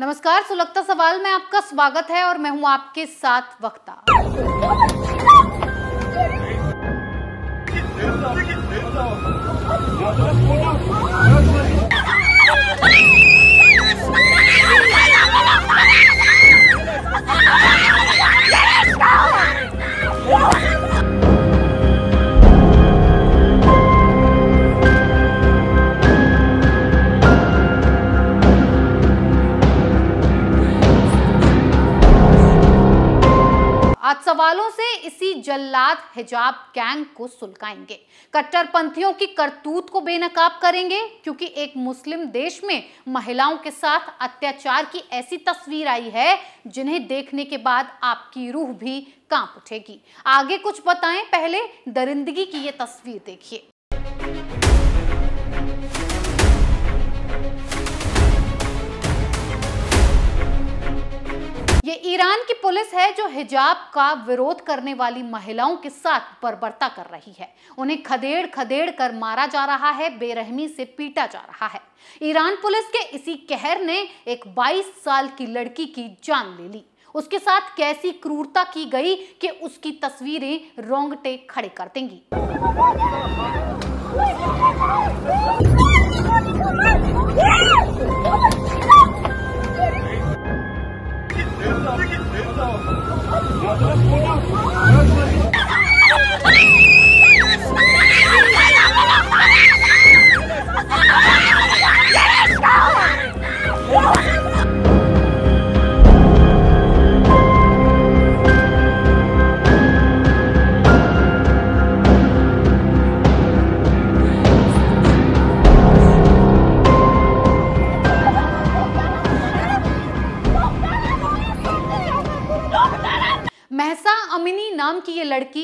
नमस्कार सुलगता सवाल में आपका स्वागत है और मैं हूँ आपके साथ वक्ता। आज सवालों से इसी जल्लाद हिजाब गैंग को सुलकाएँगे कट्टरपंथियों की करतूत को बेनकाब करेंगे, क्योंकि एक मुस्लिम देश में महिलाओं के साथ अत्याचार की ऐसी तस्वीर आई है, जिन्हें देखने के बाद आपकी रूह भी काँप उठेगी। आगे कुछ बताएँ, पहले दरिंदगी की ये तस्वीर देखिए। ईरान की पुलिस है जो हिजाब का विरोध करने वाली महिलाओं के साथ बर्बरता कर रही है। उन्हें खदेड़ खदेड़ कर मारा जा रहा है, बेरहमी से पीटा जा रहा है। ईरान पुलिस के इसी कहर ने एक 22 साल की लड़की की जान ले ली। उसके साथ कैसी क्रूरता की गई कि उसकी तस्वीरें रोंगटे खड़े कर देंगी।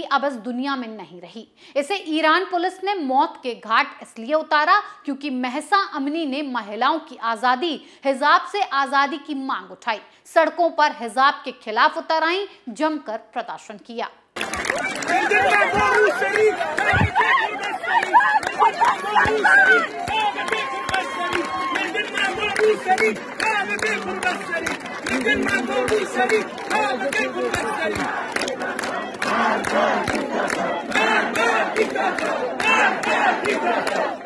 अब इस दुनिया में नहीं रही। इसे ईरान पुलिस ने मौत के घाट इसलिए उतारा क्योंकि महसा अमनी ने महिलाओं की आज़ादी, हिजाब से आज़ादी की मांग उठाई। सड़कों पर हिजाब के खिलाफ उतर आई, जमकर प्रदर्शन किया। Anarquística! Anarquística! Anarquística!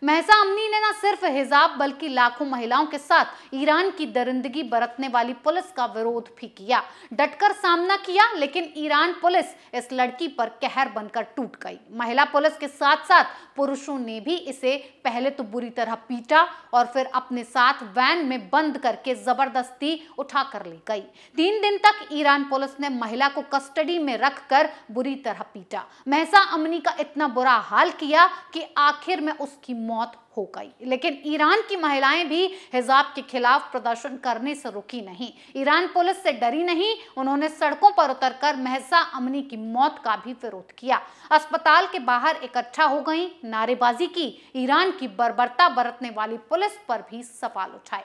महसा अमनी ने न सिर्फ़ हिजाब, बल्कि लाखों महिलाओं के साथ ईरान की दरिंदगी बरतने वाली पुलिस का विरोध भी किया। डटकर सामना किया, लेकिन ईरान पुलिस इस लड़की पर कहर बनकर टूट गई। महिला पुलिस के साथ साथ पुरुषों ने भी इसे पहले तो बुरी तरह पीटा और फिर अपने साथ वैन में बंद करके ज़बरदस्ती उठा कर ले गई। तीन दिन तक ईरान पुलिस ने महिला को कस्टडी में रखकर बुरी तरह पीटा। महसा अमनी का इतना बुरा हाल किया कि आखिर में उसकी मौत हो गई लेकिन ईरान की महिलाएँ भी हिजाब के खिलाफ प्रदर्शन करने से रुकी नहीं ईरान पुलिस से डरी नहीं उन्होंने सड़कों पर उतरकर महसा अमनी की मौत का भी विरोध किया अस्पताल के बाहर इकट्ठा हो गई नारेबाजी की ईरान की बर्बरता बरतने वाली पुलिस पर भी सवाल उठाए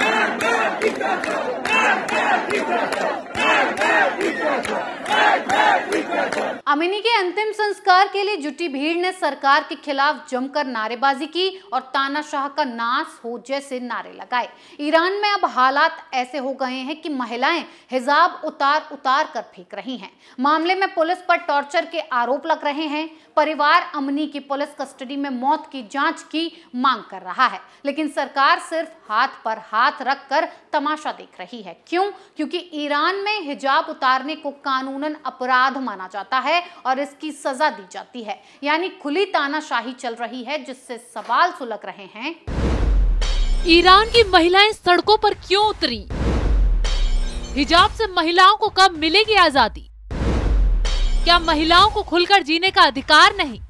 Marca, Picasso! Marca, Picasso! Amini के अंतिम संस्कार के लिए जुटी भीड़ ने सरकार के खिलाफ जमकर नारेबाजी की और तानाशाह का नाश हो जैसे नारे लगाए। ईरान में अब हालात ऐसे हो गए हैं कि महिलाएँ हिजाब उतार उतार कर फेंक रही हैं। मामले में पुलिस पर टॉर्चर के आरोप लग रहे हैं। परिवार अमनी की पुलिस कस्टडी में मौत की जाँच की मांग कर रहा है। लेकिन सरकार सिर्फ़ हाथ पर हाथ रखकर तमाशा देख रही है। क्यों? क्योंकि ईरान में हिजाब उतारने को कानूनन अपराध माना जाता है और इसकी सजा दी जाती है। यानी खुली तानाशाही चल रही है, जिससे सवाल सुलग रहे हैं। ईरान की महिलाएँ सड़कों पर क्यों उतरी? हिजाब से महिलाओं को कब मिलेगी आज़ादी? क्या महिलाओं को खुलकर जीने का अधिकार नहीं?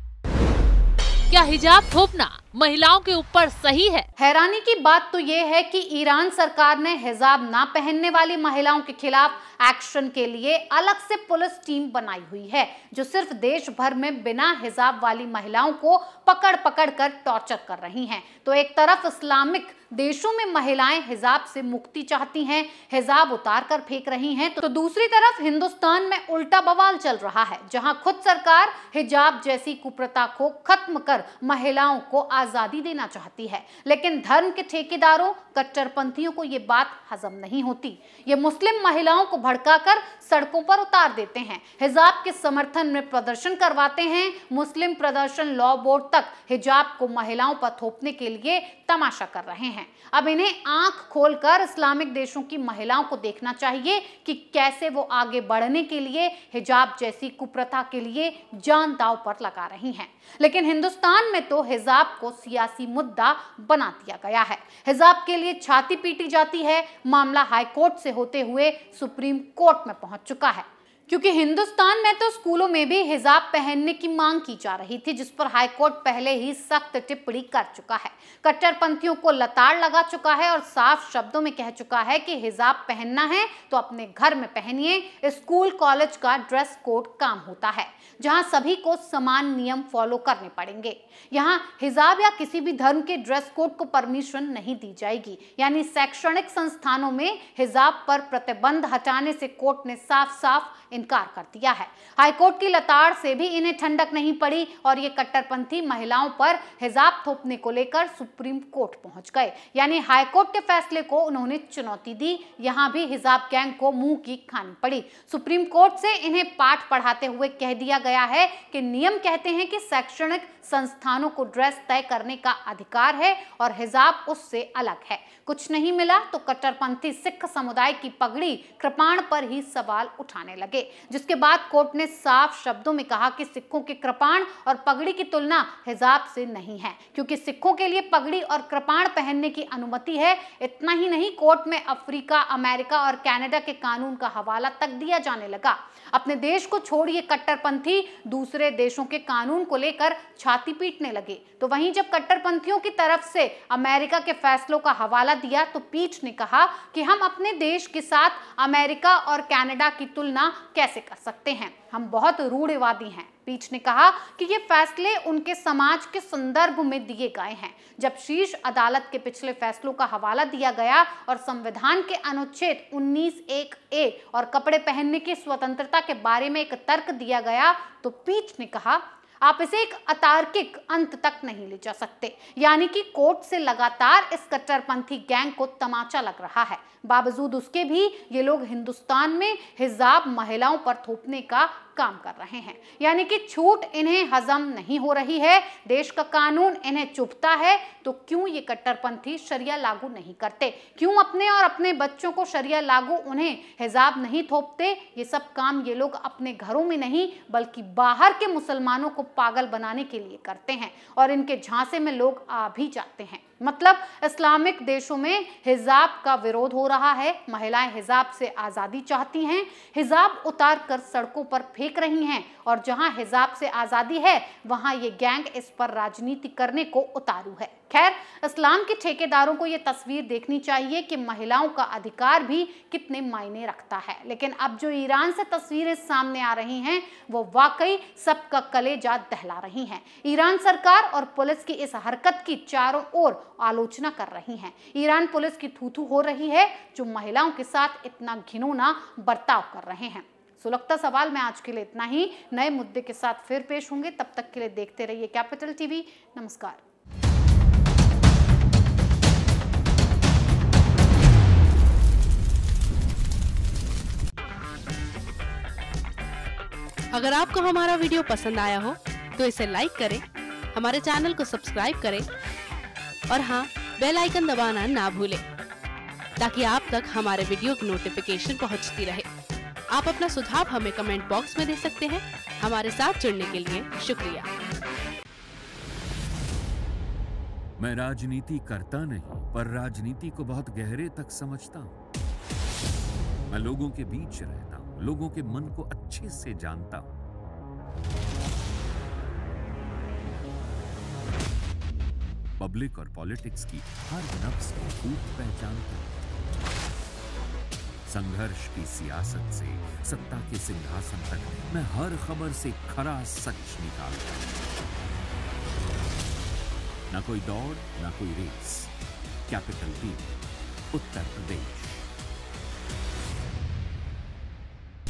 क्या हिजाब थोपना महिलाओं के ऊपर सही है। हैरानी की बात तो ये है कि ईरान सरकार ने हिजाब ना पहनने वाली महिलाओं के खिलाफ एक्शन के लिए अलग से पुलिस टीम बनाई हुई है, जो सिर्फ़ देश भर में बिना हिजाब वाली महिलाओं को पकड़ पकड़ कर टॉर्चर कर रही हैं। तो एक तरफ़ इस्लामिक देशों में महिलाएँ हिजाब से मुक्ति चाहती हैं, हिजाब उतार कर फेंक रही हैं तो दूसरी तरफ़ हिंदुस्तान में उल्टा बवाल चल रहा है, जहाँ खुद सरकार हिजाब जैसी कुप्रथा को खत्म कर महिलाओं को आज़ादी देना चाहती है। लेकिन धर्म के ठेकेदारों, कट्टरपंथियों को ये बात हजम नहीं होती। ये मुस्लिम महिलाओं को भड़काकर सड़कों पर उतार देते हैं। हिजाब के समर्थन में प्रदर्शन करवाते हैं, मुस्लिम प्रदर्शन लॉ बोर्ड तक हिजाब को महिलाओं पर थोपने के लिए तमाशा कर रहे हैं। अब इन्हें आँख खोलकर इस्लामिक देशों की महिलाओं को देखना चाहिए कि कैसे वो आगे बढ़ने के लिए, हिजाब जैसी कुप्रथा के लिए जान दाव पर लगा रही हैं। लेकिन हिंदुस्तान में तो हिजाब को सियासी मुद्दा बना दिया गया है। हिजाब के लिए छाती पीटी जाती है, मामला हाईकोर्ट से होते हुए सुप्रीम कोर्ट में पहुँच चुका है। क्योंकि हिंदुस्तान में तो स्कूलों में भी हिजाब पहनने की मांग की जा रही थी, जिस पर हाईकोर्ट पहले ही सख्त टिप्पणी कर चुका है। कट्टरपंथियों को लताड़ लगा चुका है और साफ़ शब्दों में कह चुका है कि हिजाब पहनना है तो अपने घर में पहनिए, स्कूल, कॉलेज का ड्रेस कोड काम होता है, जहाँ सभी को समान नियम फॉलो करने पड़ेंगे। यहाँ हिजाब या किसी भी धर्म के ड्रेस कोड को परमिशन नहीं दी जाएगी, यानी शैक्षणिक संस्थानों में हिजाब पर प्रतिबंध हटाने से कोर्ट ने साफ़ साफ़ इनकार कर दिया है। हाईकोर्ट की लताड़ से भी इन्हें ठंडक नहीं पड़ी और ये कट्टरपंथी महिलाओं पर हिजाब थोपने को लेकर सुप्रीम कोर्ट पहुँच गए। यानी हाईकोर्ट के फैसले को उन्होंने चुनौती दी। यहाँ भी हिजाब गैंग को मुँह की खानी पड़ी। सुप्रीम कोर्ट से इन्हें पाठ पढ़ाते हुए कह दिया गया है कि नियम कहते हैं कि शैक्षणिक संस्थानों को ड्रेस तय करने का अधिकार है और हिजाब उससे अलग है। कुछ नहीं मिला तो कट्टरपंथी सिख समुदाय की पगड़ी कृपाण पर ही सवाल उठाने लगे। जिसके बाद कोर्ट ने साफ़ शब्दों में कहा कि सिखों के कृपाण और पगड़ी की तुलना हिजाब से नहीं है, क्योंकि सिखों के लिए पगड़ी और कृपाण पहनने की अनुमति है। इतना ही नहीं, कोर्ट में अफ्रीका, अमेरिका और कनाडा के कानून का हवाला तक दिया जाने लगा। अपने देश को छोड़िए कट्टरपंथी दूसरे देशों के कानून को लेकर छाती पीटने लगे। तो वहीं जब कट्टरपंथियों की तरफ़ से अमेरिका के फैसलों का हवाला दिया तो पीठ ने कहा कि हम अपने देश के साथ अमेरिका और कनाडा की तुलना कैसे कर सकते हैं? हम बहुत रूढ़िवादी हैं। पीठ ने कहा कि ये फैसले उनके समाज के संदर्भ में दिए गए हैं। जब शीर्ष अदालत के पिछले फैसलों का हवाला दिया गया और संविधान के अनुच्छेद 19 एक ए और कपड़े पहनने की स्वतंत्रता के बारे में एक तर्क दिया गया तो पीठ ने कहा आप इसे एक अतार्किक अंत तक नहीं ले जा सकते। यानी कि कोर्ट से लगातार इस कट्टरपंथी गैंग को तमाचा लग रहा है। बावजूद उसके भी ये लोग हिंदुस्तान में हिजाब महिलाओं पर थोपने का काम कर रहे हैं। यानी कि छूट इन्हें हजम नहीं हो रही है। देश का कानून इन्हें चुभता है। तो क्यों ये कट्टरपंथी शरिया लागू नहीं करते? क्यों अपने और अपने बच्चों को शरिया लागू उन्हें हिजाब नहीं थोपते? ये सब काम ये लोग अपने घरों में नहीं, बल्कि बाहर के मुसलमानों को पागल बनाने के लिए करते हैं और इनके झांसे में लोग आ भी जाते हैं। मतलब इस्लामिक देशों में हिजाब का विरोध हो रहा है। महिलाएँ हिजाब से आज़ादी चाहती हैं, हिजाब उतार कर सड़कों पर फेंक रही हैं और जहाँ हिजाब से आज़ादी है, वहाँ ये गैंग इस पर राजनीति करने को उतारू है। खैर, इस्लाम के ठेकेदारों को ये तस्वीर देखनी चाहिए कि महिलाओं का अधिकार भी कितने मायने रखता है। लेकिन अब जो ईरान से तस्वीरें सामने आ रही हैं, वो वाकई सबका कलेजा दहला रही हैं। ईरान सरकार और पुलिस की इस हरकत की चारों ओर आलोचना कर रही हैं। ईरान पुलिस की थूथू हो रही है, जो महिलाओं के साथ इतना घिनौना बर्ताव कर रहे हैं। सुलगता सवाल में आज के लिए इतना ही। नए मुद्दे के साथ फिर पेश होंगे। तब तक के लिए देखते रहिए कैपिटल टीवी। नमस्कार। अगर आपको हमारा वीडियो पसंद आया हो तो इसे लाइक करें, हमारे चैनल को सब्सक्राइब करें और हाँ बेल आइकन दबाना ना भूले, ताकि आप तक हमारे वीडियो की नोटिफिकेशन पहुँचती रहे। आप अपना सुझाव हमें कमेंट बॉक्स में दे सकते हैं। हमारे साथ जुड़ने के लिए शुक्रिया। मैं राजनीति करता नहीं, पर राजनीति को बहुत गहरे तक समझता हूँ। मैं लोगों के बीच रहता हूँ, लोगों के मन को अच्छे से जानता हूँ। पब्लिक और पॉलिटिक्स की हर नफ्स को खूब पहचानता संघर्ष की सियासत से सत्ता के सिंहासन तक मैं हर खबर से खरा सच निकालता हूँ। ना कोई दौड़, ना कोई race. Capital B Uttar Pradesh.